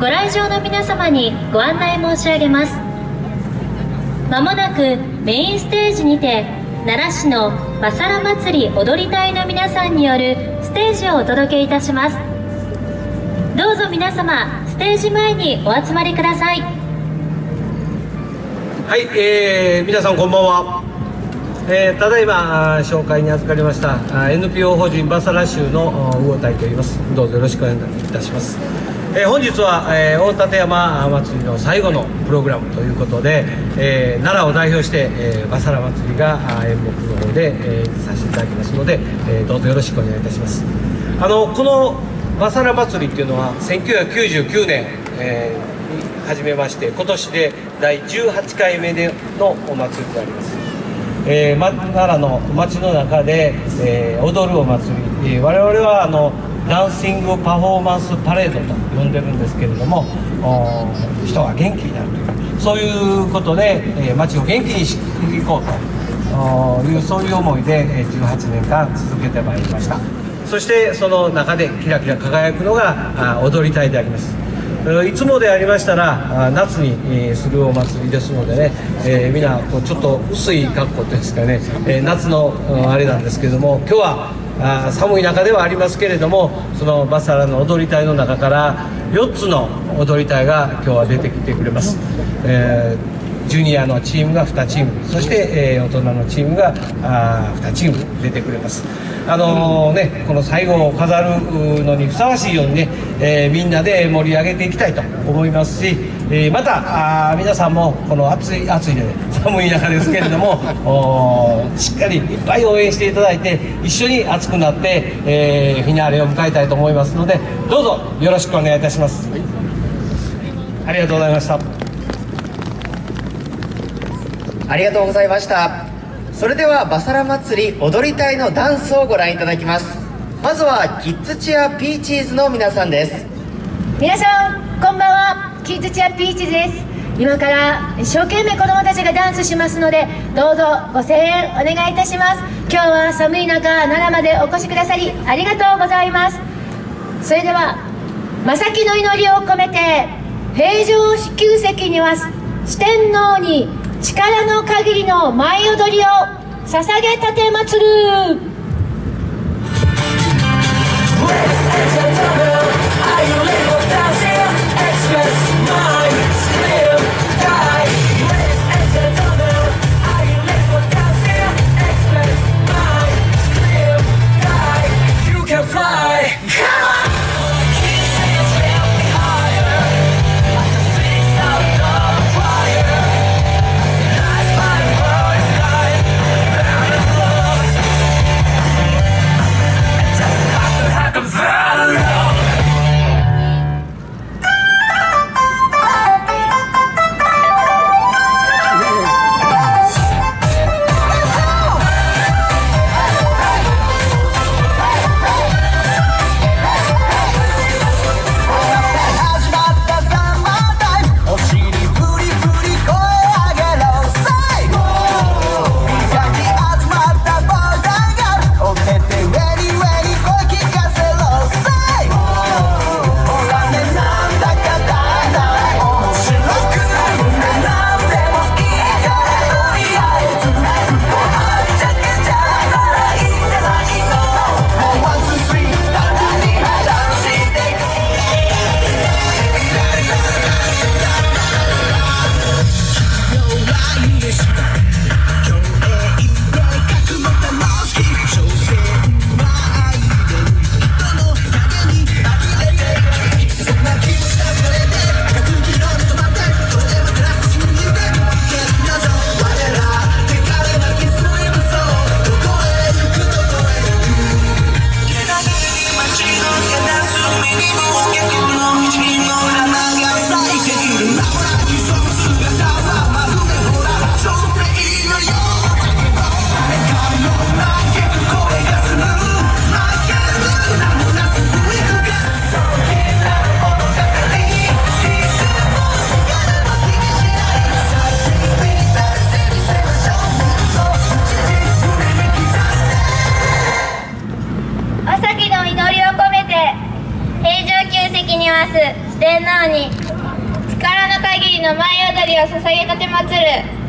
ご来場の皆様にご案内申し上げます。まもなくメインステージにて奈良市のバサラ祭り踊り隊の皆さんによるステージをお届けいたします。どうぞ皆様ステージ前にお集まりください。はい、えー、皆さんこんばんは、えー、ただいま紹介に預かりました NPO 法人バサラ州の魚隊といいます。どうぞよろしくお願いいたします。えー、本日は、えー、大立山祭りの最後のプログラムということで、えー、奈良を代表して、えー、バサラ祭りが演目の方で、えー、させていただきますので、えー、どうぞよろしくお願いいたします。あのこのバサラ祭りっていうのは1999年、えー、に始めまして今年で第18回目でのお祭りであります。えー、奈良の街の中で、えー、踊るお祭り、えー、我々はあのダンシングパフォーマンスパレードと呼んでるんですけれども人が元気になるというそういうことで、えー、街を元気にしていこうというそういう思いで18年間続けてまいりました。そしてその中でキラキラ輝くのが踊り隊であります。いつもでありましたら夏にするお祭りですのでね、えー、みんなちょっと薄い格好ですかね、えー、夏のあれなんですけども今日は寒い中ではありますけれどもそのバサラの踊り隊の中から4つの踊り隊が今日は出てきてくれます、えー、ジュニアのチームが2チームそして、えー、大人のチームがあ2チーム出てくれます。あのー、ね、この最後を飾るのにふさわしいようにね、えー、みんなで盛り上げていきたいと思いますし、えー、またあ皆さんもこの暑い暑いで、ね、寒い中ですけれども しっかりいっぱい応援していただいて一緒に熱くなって、えー、フィナーレを迎えたいと思いますのでどうぞよろしくお願いいたします、はい、ありがとうございました。ありがとうございましたそれではバサラ祭り踊り隊のダンスをご覧いただきます。まずはキッズチアピーチーズの皆さんです。皆さんこんばんは。キッズチアピーチーズです。今から一生懸命子供たちがダンスしますのでどうぞご声援お願いいたします。今日は寒い中奈良までお越しくださりありがとうございます。それでは正木の祈りを込めて平常支給席には四天王に力の限りの舞踊りを捧げたてまつる。四天王に力の限りの舞踊りを捧げ立てまつる。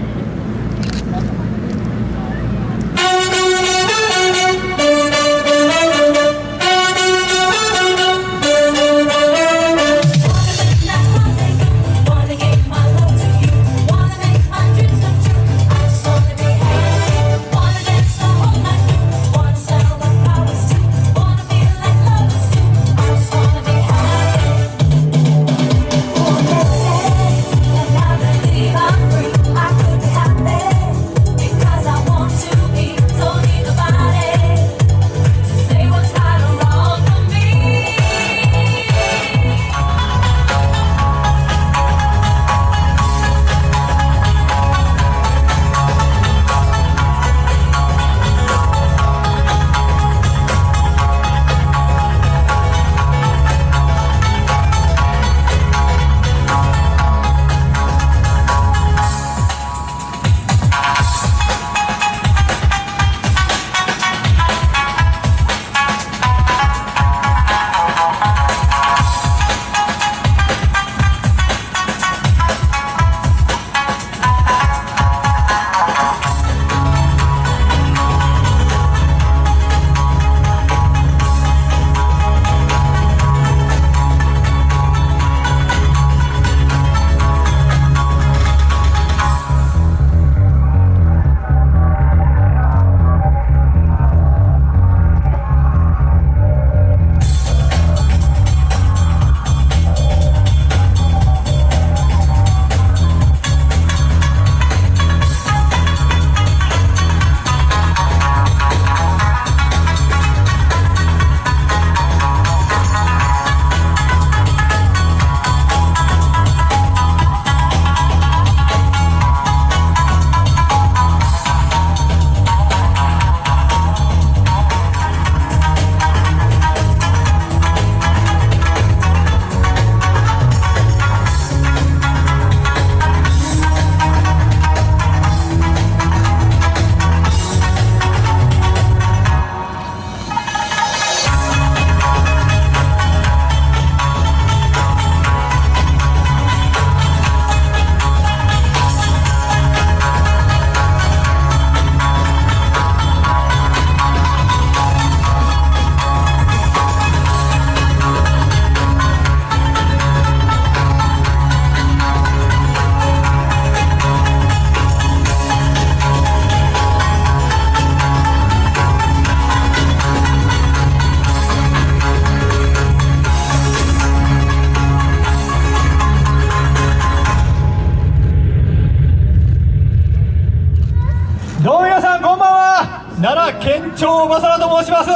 奈良県庁正と申します。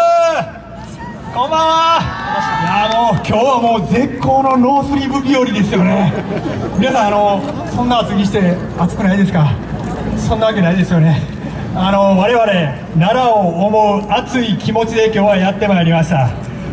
こんばんは。いやもう今日はもう絶好のノースリーブ日和ですよね。皆さんあのそんな厚着して暑くないですか？そんなわけないですよね。あの我々奈良を思う熱い気持ちで今日はやってまいりました。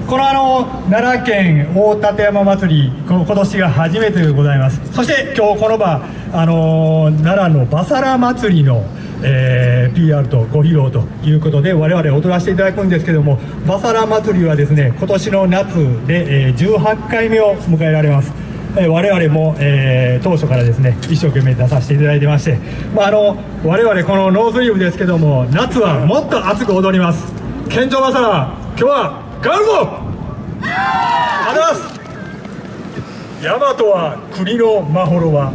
このあの奈良県大立山祭り今年が初めてでございます。そして今日この場あの奈良のバサラ祭りのえー、PR とご披露ということで我々踊らせていただくんですけどもバサラ祭りはですね今年の夏で、えー、18回目を迎えられます。え我々も、えー、当初からですね一生懸命出させていただいてまして、まあ、あの我々このノースリーブですけども夏はもっと熱く踊ります。県庁バサラ今日は頑張るぞありがとうございます。大和は国のまほろは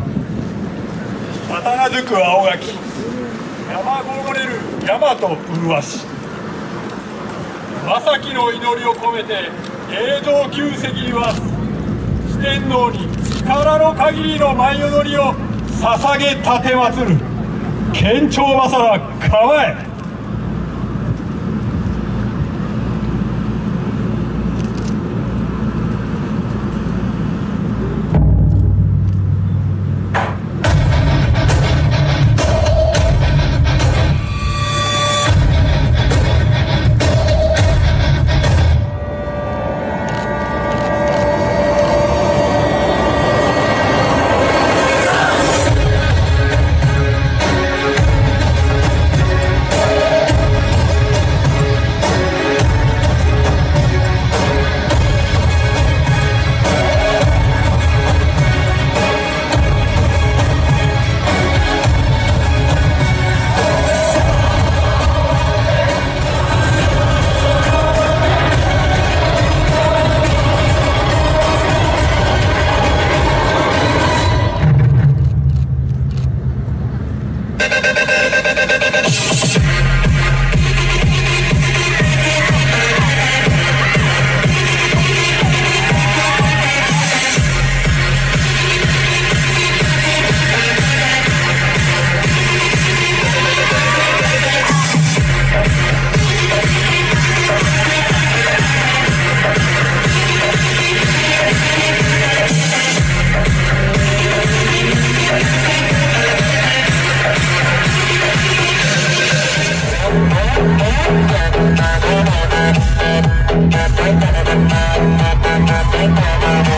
旗がづく青垣。山ごもれる山と麗し正樹の祈りを込めて永城宮石には四天王に力の限りの舞踊りを捧げ奉る。県庁正ら構え。Thank you.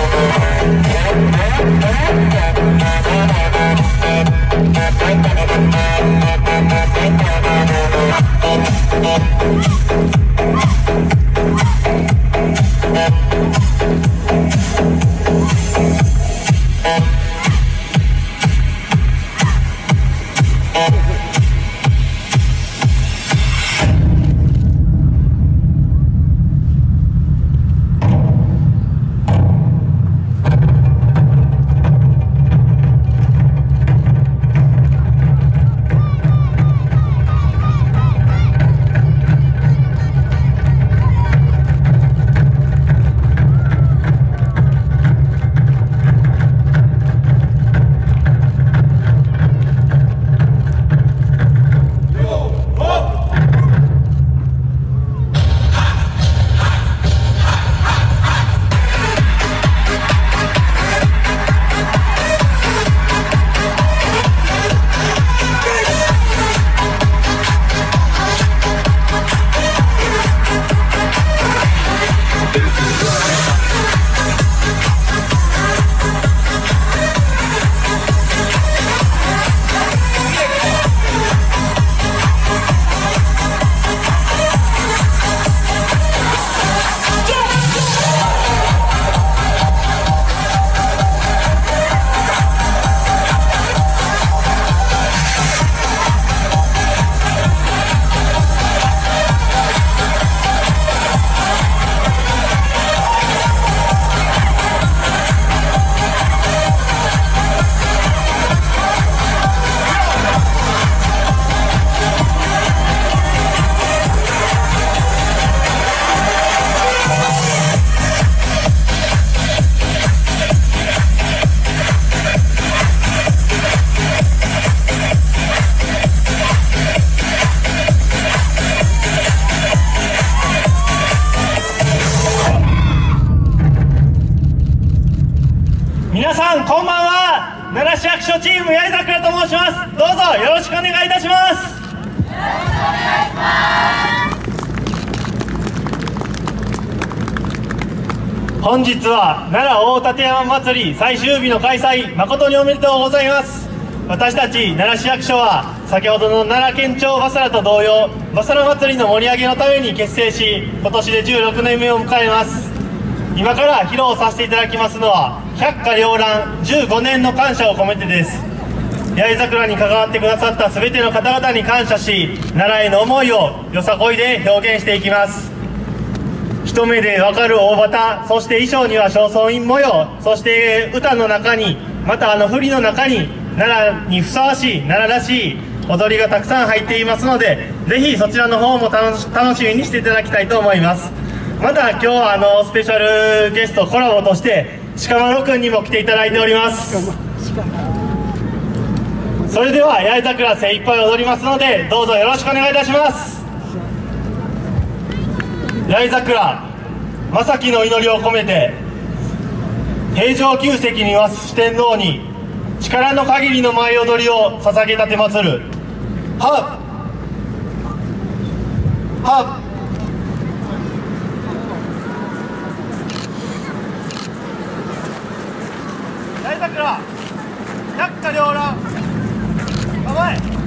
日は奈良大立山祭り最終日の開催誠におめでとうございます。私たち奈良市役所は先ほどの奈良県庁バサラと同様バサラ祭りの盛り上げのために結成し今年で16年目を迎えます。今から披露させていただきますのは百花繚乱15年の感謝を込めてです。八重桜に関わってくださった全ての方々に感謝し奈良への思いをよさこいで表現していきます。一目でわかる大旗そして衣装には正倉院模様そして歌の中にまたあの振りの中に奈良にふさわしい奈良らしい踊りがたくさん入っていますのでぜひそちらの方も楽し楽しみにしていただきたいと思います。また今日はあのスペシャルゲストコラボとして鹿丸くんにも来ていただいております。それでは八重桜精一杯踊りますのでどうぞよろしくお願いいたします。八重桜正樹の祈りを込めて平城宮跡には四天王に力の限りの舞踊りを捧げ立てまつるはっはっ八重桜百花繚乱構え「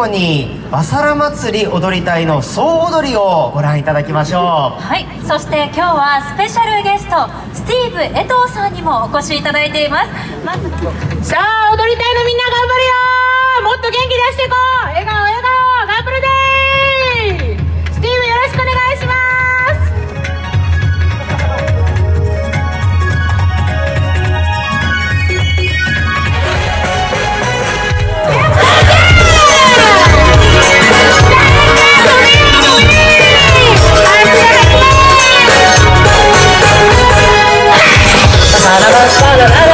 後にバサラ祭り踊り隊の総踊りをご覧いただきましょう。はい。そして今日はスペシャルゲストスティーブ江藤さんにもお越しいただいています。まずさあ踊り隊のみんな頑張るよもっと元気出していこうさ